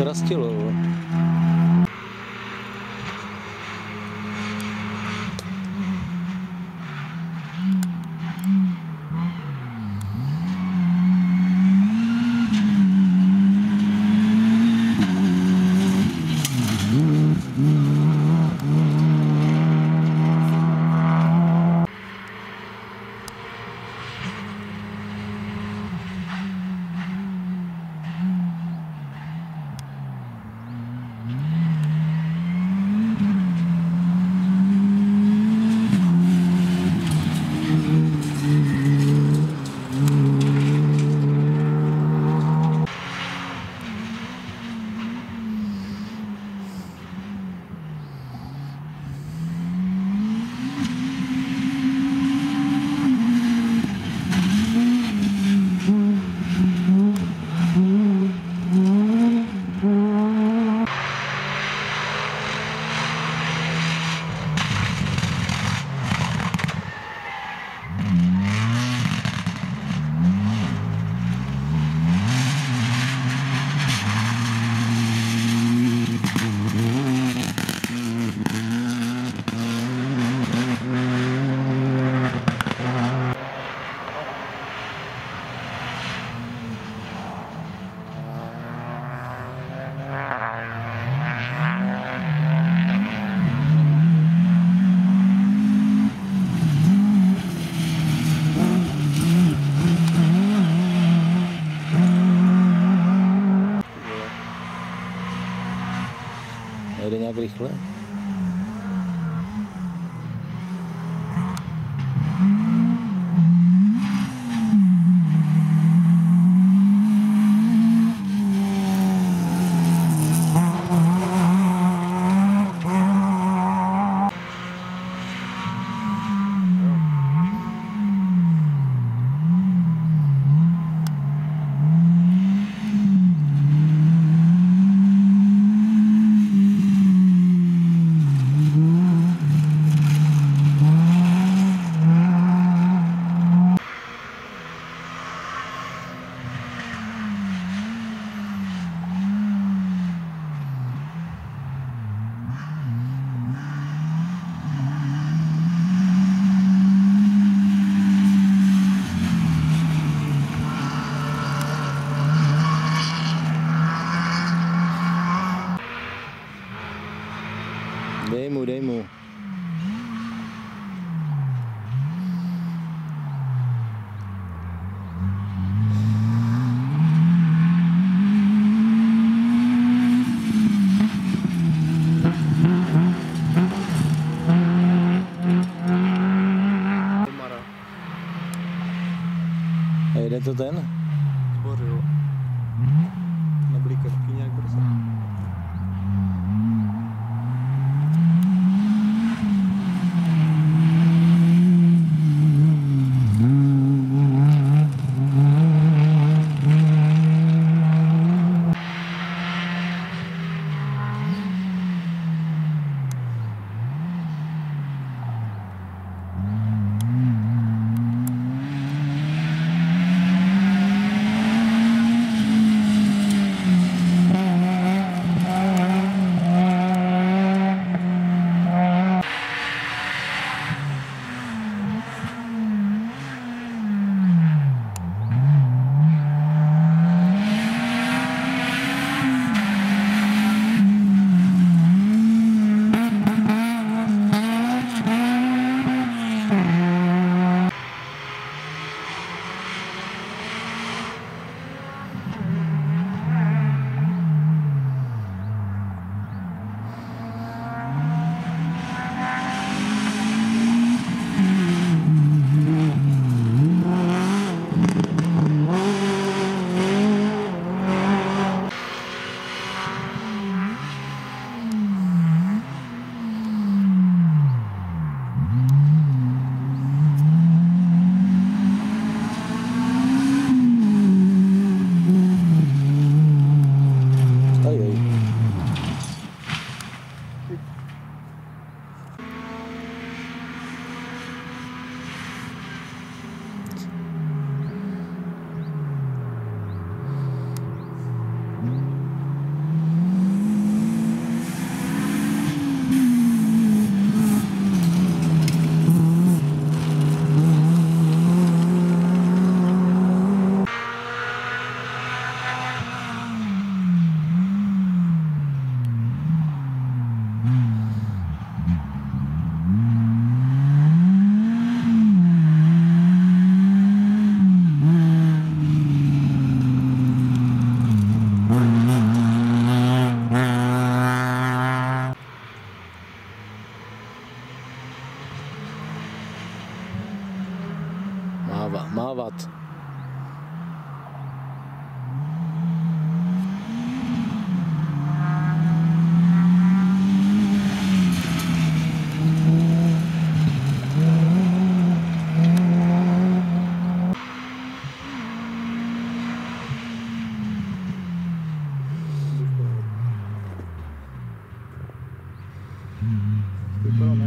teraz tělo. Mmh. Parce on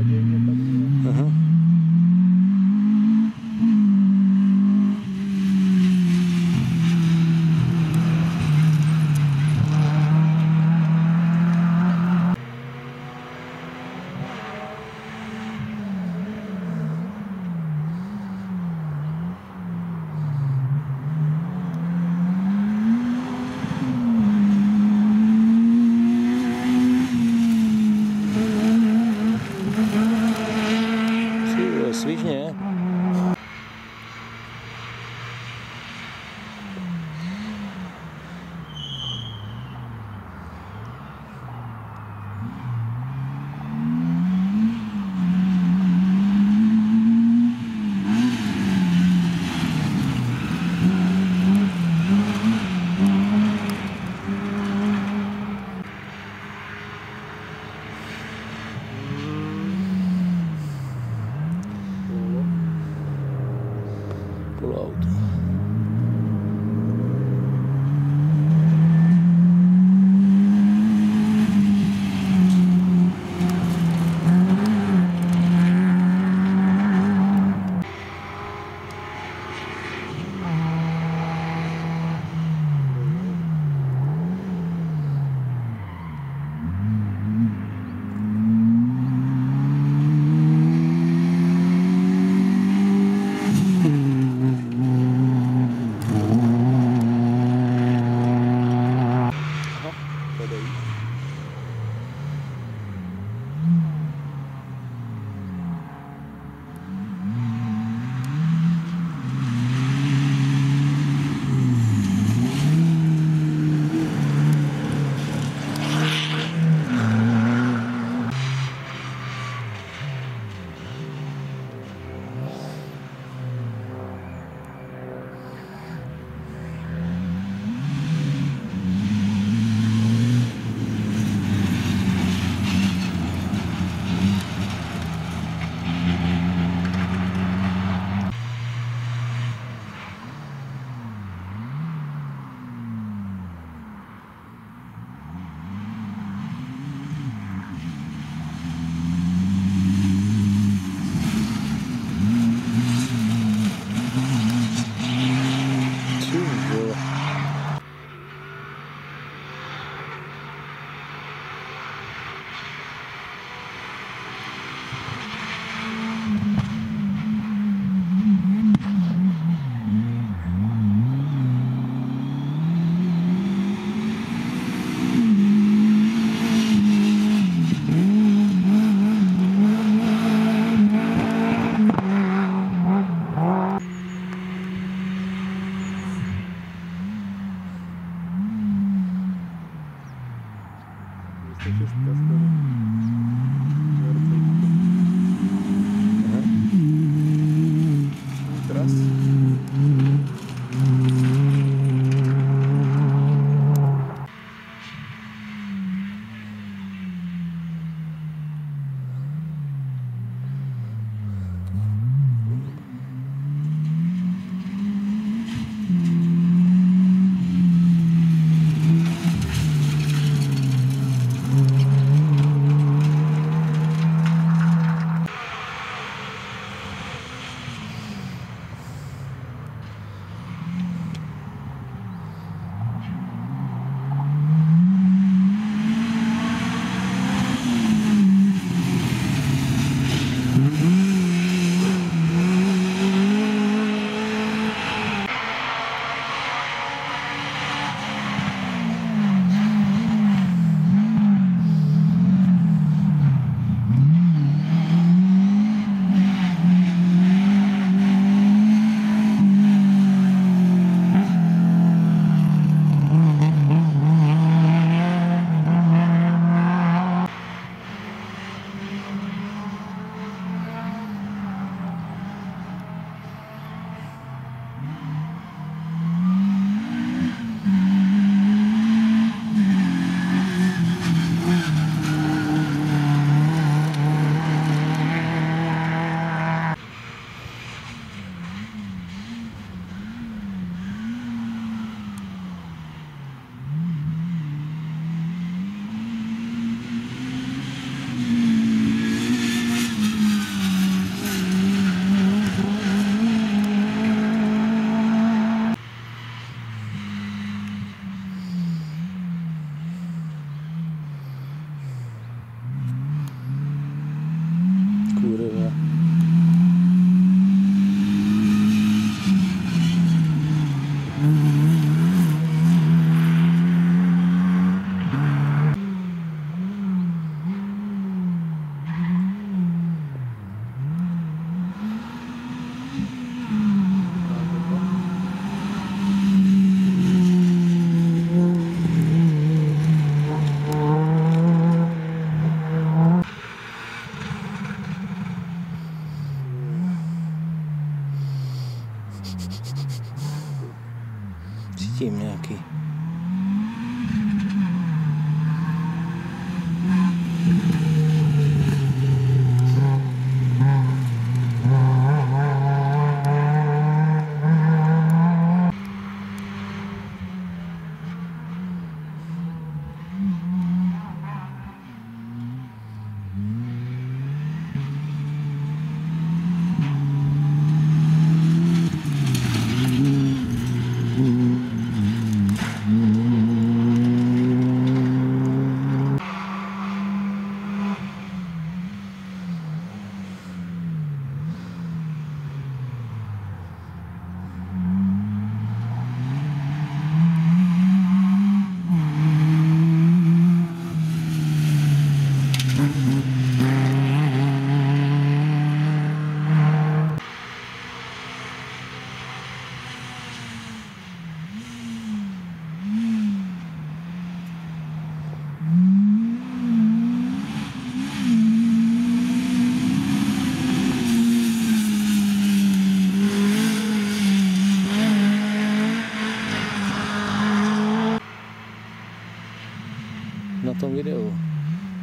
Videu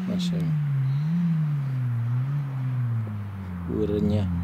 našem. Urně.